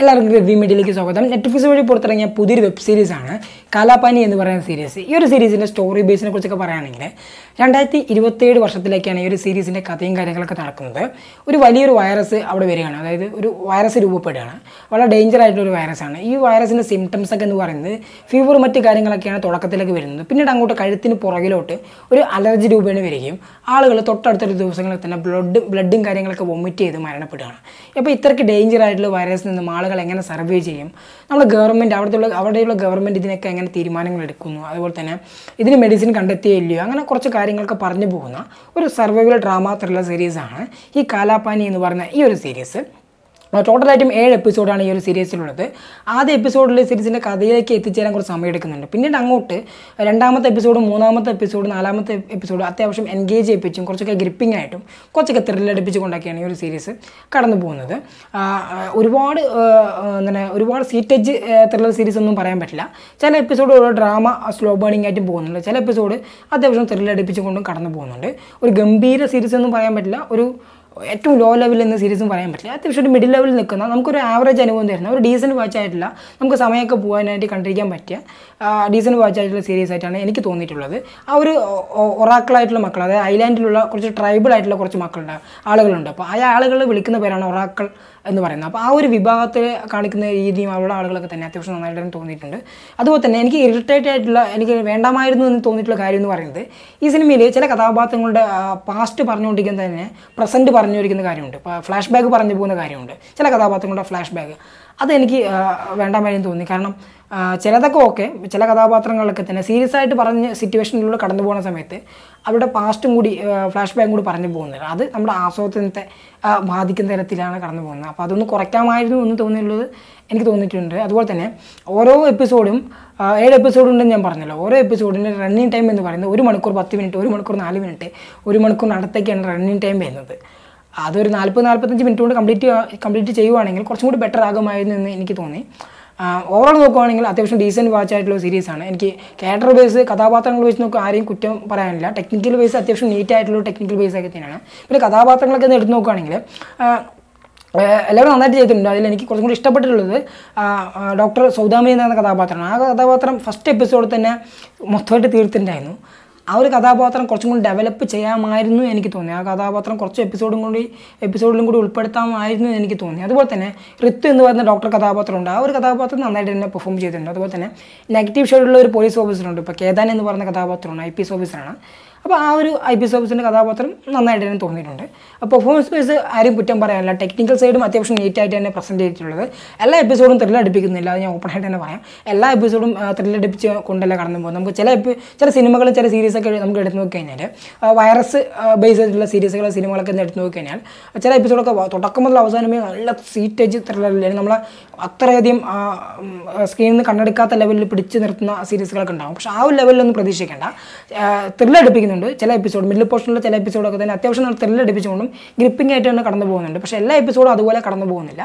എല്ലാവർക്കും റിവ്യൂ മീഡിയയിലേക്ക് സ്വാഗതം. നെറ്റ്ഫ്ലിക്സ് വഴി പുറത്തിറങ്ങിയ പുതിയൊരു വെബ് സീരീസാണ് കാലാപാനി എന്ന് പറയുന്ന സീരീസ് ഈ ഒരു സീരീസിന്റെ സ്റ്റോറി ബേസിനെ കുറിച്ചൊക്കെ പറയുകയാണെങ്കിൽ രണ്ടായിരത്തി ഇരുപത്തേഴ് വർഷത്തിലേക്കാണ് ഈ ഒരു സീരീസിന്റെ കഥയും കാര്യങ്ങളൊക്കെ നടക്കുന്നത്. ഒരു വലിയൊരു വൈറസ് അവിടെ വരികയാണ്. അതായത് ഒരു വൈറസ് രൂപപ്പെടുകയാണ്. വളരെ ഡേഞ്ചർ ആയിട്ടുള്ള ഒരു വൈറസാണ് ഈ വൈറസിന്റെ സിംറ്റംസ് ഒക്കെ എന്ന് പറയുന്നത് ഫീവർ മറ്റ് കാര്യങ്ങളൊക്കെയാണ് തുടക്കത്തിലേക്ക് വരുന്നത്. പിന്നീട് അങ്ങോട്ട് കഴുത്തിന് പുറകിലോട്ട് ഒരു അലർജി രൂപേണ വരികയും ആളുകൾ തൊട്ടടുത്തൊരു ദിവസങ്ങളിൽ തന്നെ ബ്ലഡ് ബ്ലഡും കാര്യങ്ങളൊക്കെ വൊമിറ്റ് ചെയ്ത് മരണപ്പെടുകയാണ്. അപ്പോൾ ഇത്രയ്ക്ക് ഡേഞ്ചർ ആയിട്ടുള്ള വൈറസിൽ നിന്നും ആളുകൾ എങ്ങനെ സർവേ ചെയ്യും? നമ്മുടെ ഗവൺമെന്റ് അവിടുത്തെ അവിടെയുള്ള ഗവൺമെന്റ് ഇതിനൊക്കെ എങ്ങനെ തീരുമാനങ്ങൾ എടുക്കുന്നു? അതുപോലെ തന്നെ ഇതിന് മെഡിസിൻ കണ്ടെത്തിയേ ഇല്ലയോ? അങ്ങനെ കുറച്ച് കാര്യങ്ങളൊക്കെ പറഞ്ഞു പോകുന്ന ഒരു സർവൈവൽ ഡ്രാമ ത്രില്ലർ സീരീസാണ് ഈ കാലാപാനി എന്ന് പറഞ്ഞ ഈ ഒരു സീരീസ് ടോട്ടലായിട്ടും ഏഴ് എപ്പിസോഡാണ് ഈ ഒരു സീരീസിലുള്ളത്. ആദ്യ എപ്പിസോഡിൽ സീരീസിന്റെ കഥയിലേക്ക് എത്തിച്ചേരാൻ കുറച്ച് സമയം എടുക്കുന്നുണ്ട് പിന്നീട് അങ്ങോട്ട് രണ്ടാമത്തെ എപ്പിസോഡും മൂന്നാമത്തെ എപ്പിസോഡ് നാലാമത്തെ എപ്പിസോഡ് അത്യാവശ്യം എൻഗേജ് ചെയ്യിപ്പിച്ചും കുറച്ചൊക്കെ ഗ്രിപ്പിംഗ് ആയിട്ടും കുറച്ചൊക്കെ ത്രില്ലടിപ്പിച്ചുകൊണ്ടൊക്കെയാണ് ഈ ഒരു സീരീസ് കടന്നു പോകുന്നത്. ഒരുപാട് എന്താണ് ഒരുപാട് സീറ്റേജ് ത്രില്ലർ സീരീസ് ഒന്നും പറയാൻ പറ്റില്ല. ചില എപ്പിസോഡ് ഓരോ ഡ്രാമ സ്ലോ ബേണിംഗ് ആയിട്ടും പോകുന്നുണ്ട്. ചില എപ്പിസോഡ് അത്യാവശ്യം ത്രില്ലടിപ്പിച്ചുകൊണ്ടും കടന്നു പോകുന്നുണ്ട്. ഒരു ഗംഭീര സീരീസ് ഒന്നും പറയാൻ പറ്റില്ല. ഒരു ഏറ്റവും ലോ ലെവലിൽ നിന്ന് സീരീസും പറയാൻ പറ്റില്ല. അത്യാവശ്യം ഒരു മിഡിൽ ലെവലിൽ നിൽക്കുന്ന നമുക്കൊരു ആവറേജ് അനുഭവം തരുന്ന ഒരു ഡീസന്റ് വാച്ച് ആയിട്ടില്ല നമുക്ക് സമയമൊക്കെ പോകാനായിട്ട് കണ്ടിരിക്കാൻ പറ്റിയ ഡീസന്റ് വാച്ച് ആയിട്ടുള്ള സീരീസ് ആയിട്ടാണ് എനിക്ക് തോന്നിയിട്ടുള്ളത്. ആ ഒരു ഒറാക്കളായിട്ടുള്ള മക്കൾ അതായത് ഐലാൻഡിലുള്ള കുറച്ച് ട്രൈബൽ ആയിട്ടുള്ള കുറച്ച് മക്കളുണ്ട് ആളുകളുണ്ട്. അപ്പോൾ ആ ആളുകൾ വിളിക്കുന്ന പേരാണ് ഒറാക്കൾ. എന്ന് പറയുന്നത്. അപ്പോൾ ആ ഒരു വിഭാഗത്തിൽ കാണിക്കുന്ന രീതിയും അവരുടെ ആളുകളൊക്കെ തന്നെ അത്യാവശ്യം നന്നായിട്ട് തോന്നിയിട്ടുണ്ട്. അതുപോലെ തന്നെ എനിക്ക് ഇറിറ്റേറ്റ് ആയിട്ടുള്ള എനിക്ക് വേണ്ടാമായിരുന്നു എന്ന് തോന്നിയിട്ടുള്ള കാര്യം എന്ന് പറയുന്നത് ഈ സിനിമയിൽ ചില കഥാപാത്രങ്ങളുടെ പാസ്റ്റ് പറഞ്ഞുകൊണ്ടിരിക്കുന്ന തന്നെ പ്രസന്റ് പറഞ്ഞുകൊണ്ടിരിക്കുന്ന കാര്യമുണ്ട്. ഫ്ലാഷ് ബാക്ക് പറഞ്ഞു പോകുന്ന കാര്യമുണ്ട്. ചില കഥാപാത്രങ്ങളുടെ ഫ്ലാഷ് ബാക്ക് അതെനിക്ക് വേണ്ടാമായിരുന്നു തോന്നി. കാരണം ചിലതൊക്കെ ഓക്കെ ചില കഥാപാത്രങ്ങളൊക്കെ തന്നെ സീരിയസ് ആയിട്ട് പറഞ്ഞ സിറ്റുവേഷനിലൂടെ കടന്നു പോകുന്ന സമയത്ത് അവരുടെ പാസ്റ്റും കൂടി ഫ്ലാഷ് ബാക്കും കൂടി പറഞ്ഞു പോകുന്നത്. അത് നമ്മുടെ ആസ്വാദനത്തെ ബാധിക്കുന്ന തരത്തിലാണ് കടന്നു പോകുന്നത്. അപ്പോൾ അതൊന്ന് കുറയ്ക്കാമായിരുന്നു എന്ന് തോന്നിയുള്ളത് എനിക്ക് തോന്നിയിട്ടുണ്ട്. അതുപോലെ തന്നെ ഓരോ എപ്പിസോഡും ഏഴ് എപ്പിസോഡ് ഉണ്ടെന്ന് ഞാൻ പറഞ്ഞല്ലോ. ഓരോ എപ്പിസോഡിന്റെ റണ്ണിങ് ടൈം എന്ന് പറയുന്നത് ഒരു മണിക്കൂർ പത്ത് മിനിറ്റ് ഒരു മണിക്കൂർ നാല് മിനിറ്റ് ഒരു മണിക്കൂർ നടത്തേക്കാണ് റണ്ണിങ് ടൈം വരുന്നത് അതൊരു നാൽപ്പത് നാൽപ്പത്തഞ്ച് മിനിറ്റ് കൊണ്ട് കംപ്ലീറ്റ് കംപ്ലീറ്റ് ചെയ്യുവാണെങ്കിൽ കുറച്ചും കൂടി ബെറ്റർ ആകുമായിരുന്നു എന്ന് എനിക്ക് തോന്നി. ഓവറോൾ നോക്കുവാണെങ്കിൽ അത്യാവശ്യം ഡീസന്റ് വാച്ച് ആയിട്ടുള്ള സീരീസ് ആണ്. എനിക്ക് ക്യാരക്ടർ ബേസ് കഥാപാത്രങ്ങൾ വെച്ച് നോക്കുക ആരെയും കുറ്റം പറയാനില്ല. ടെക്നിക്കൽ ബേസ് അത്യാവശ്യം നീറ്റ് ആയിട്ടുള്ള ടെക്നിക്കൽ ബേസ് ഒക്കെ തന്നെയാണ്. പിന്നെ കഥാപാത്രങ്ങളൊക്കെ എടുത്ത് നോക്കുകയാണെങ്കിൽ എല്ലാവരും നന്നായിട്ട് ചെയ്തിട്ടുണ്ട്. അതിൽ എനിക്ക് കുറച്ചും കൂടി ഇഷ്ടപ്പെട്ടിട്ടുള്ളത് ഡോക്ടർ സൗദാമി എന്ന കഥാപാത്രമാണ്. ആ കഥാപാത്രം ഫസ്റ്റ് എപ്പിസോഡ് തന്നെ മൊത്തമായിട്ട് തീർത്തിട്ടുണ്ടായിരുന്നു. ആ ഒരു കഥാപാത്രം കുറച്ചും കൂടി ഡെവലപ്പ് ചെയ്യാമായിരുന്നു എനിക്ക് തോന്നി. ആ കഥാപാത്രം കുറച്ച് എപ്പിസോഡും കൂടി എപ്പിസോഡിലും കൂടി ഉൾപ്പെടുത്താമായിരുന്നു എനിക്ക് തോന്നി. അതുപോലെ തന്നെ ഋതു എന്ന് പറയുന്ന ഡോക്ടർ കഥാപാത്രമുണ്ട് ആ ഒരു കഥാപാത്രം നന്നായിട്ട് തന്നെ പെർഫോം ചെയ്തിട്ടുണ്ട്. അതുപോലെ തന്നെ നെഗറ്റീവ് ഷെയ്ഡുള്ള ഒരു പോലീസ് ഓഫീസറുണ്ട് ഇപ്പോൾ കേദാൻ എന്ന് പറയുന്ന കഥാപാത്രമാണ് ഐ പി എസ് ഓഫീസറാണ് അപ്പോൾ ആ ഒരു ഐ പി എസ് ഓഫീസിന്റെ കഥാപാത്രം നന്നായിട്ട് തന്നെ തോന്നിയിട്ടുണ്ട്. അപ്പോൾ പെർഫോമൻസ് ബേസ് ആരും കുറ്റം പറയാനില്ല. ടെക്നിക്കൽ സൈഡും അത്യാവശ്യം നീറ്റായിട്ട് തന്നെ പ്രസന്റ് ചെയ്തിട്ടുള്ളത്. എല്ലാ എപ്പിസോഡും ത്രില്ല് അടുപ്പിക്കുന്നില്ല. അത് ഞാൻ ഓപ്പൺ ഓപ്പണായിട്ട് തന്നെ പറയാം. എല്ലാ എപ്പിസോഡും ത്രില്ല് അടുപ്പിച്ച് കൊണ്ടല്ല കടന്നു പോകും നമുക്ക് ചില ചില സിനിമകൾ ചില സീരീസൊക്കെ നമുക്ക് എടുത്ത് നോക്കി കഴിഞ്ഞാൽ വൈറസ് ബേസ് ചെയ്തിട്ടുള്ള സീരീസുകൾ സിനിമകളൊക്കെ എടുത്ത് നോക്കി കഴിഞ്ഞാൽ ചില എപ്പിസോഡൊക്കെ തുടക്കം മുതൽ അവസാനമേ നല്ല സീറ്റേജ് ത്രില്ലറിൽ നമ്മളെ അത്രയധികം സ്ക്രീനിൽ നിന്ന് കണ്ണെടുക്കാത്ത ലെവലിൽ പിടിച്ചു നിർത്തുന്ന സീരീസുകളൊക്കെ ഉണ്ടാകും പക്ഷേ ആ ഒരു ലെവലിലൊന്നും പ്രതീക്ഷിക്കേണ്ട. ത്രില്ല് അടുപ്പിക്കുന്നുണ്ട് ചില എപ്പിസോഡ് മിഡിൽ പോർഷനിലെ ചില എപ്പിസോഡൊക്കെ തന്നെ അത്യാവശ്യം നല്ല ത്രില്ല് അടിപ്പിച്ചുകൊണ്ടും ഗ്രിപ്പിംഗ് ആയിട്ട് തന്നെ കടന്നു പോകുന്നുണ്ട്. പക്ഷേ എല്ലാ എപ്പിസോഡും അതുപോലെ കടന്നു പോകുന്നില്ല.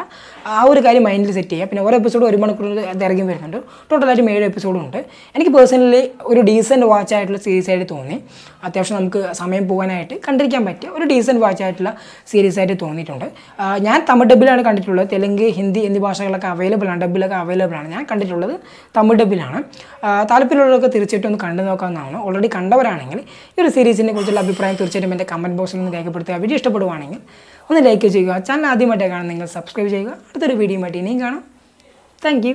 ആ ഒരു കാര്യം മൈൻഡിൽ സെറ്റ് ചെയ്യുക. പിന്നെ ഓരോ എപ്പിസോഡും ഒരു മണിക്കൂർ ദൈർഘ്യം വരുന്നുണ്ട്. ടോട്ടലായിട്ടും ഏഴ് എപ്പിസോഡും ഉണ്ട്. എനിക്ക് പേഴ്സണലി ഒരു ഡീസന്റ് വാച്ച് ആയിട്ടുള്ള സീരീസ് ആയിട്ട് തോന്നി. അത്യാവശ്യം നമുക്ക് സമയം പോകാനായിട്ട് കണ്ടിരിക്കാൻ പറ്റിയ ഒരു ഡീസന്റ് വാച്ച് ആയിട്ടുള്ള സീരീസ് ആയിട്ട് തോന്നിയിട്ടുണ്ട്. ഞാൻ തമിഴ് ഡബിലാണ് കണ്ടിട്ടുള്ളത്. തെലുങ്ക് ഹിന്ദി എന്നീ ഭാഷകളൊക്കെ അവൈലബിൾ ആണ്. ഡബിലൊക്കെ അവൈലബിൾ ആണ്. ഞാൻ കണ്ടിട്ടുള്ളത് തമിഴ് ഡബിലാണ് താല്പര്യമുള്ളവരൊക്കെ തീർച്ചയായിട്ടും ഒന്ന് കണ്ടു നോക്കാവുന്നതാണ്. ഓൾറെഡി കണ്ടവരാണെങ്കിൽ ഈ ഒരു സീരീസിനെ കുറിച്ചുള്ള അഭിപ്രായം തീർച്ചയായിട്ടും എന്റെ കമന്റ് ബോക്സിൽ ഒന്ന് രേഖപ്പെടുത്തുക. വീഡിയോ ഇഷ്ടപ്പെടുവാണെങ്കിൽ ഒന്ന് ലൈക്ക് ചെയ്യുക. ചാനൽ ആദ്യമായിട്ടാണ് നിങ്ങൾ സബ്സ്ക്രൈബ് ചെയ്യുക. അടുത്തൊരു വീഡിയോ ആയിട്ട് ഇനിയും കാണാം. താങ്ക്